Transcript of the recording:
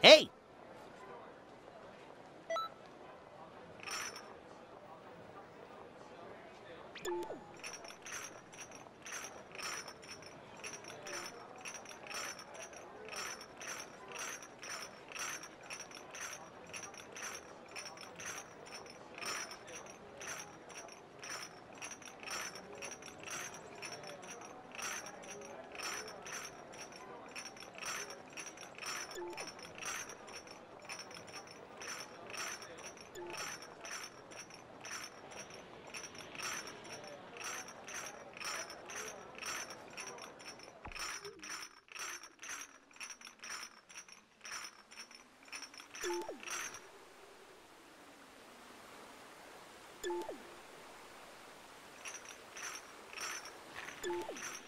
Hey! Hei! you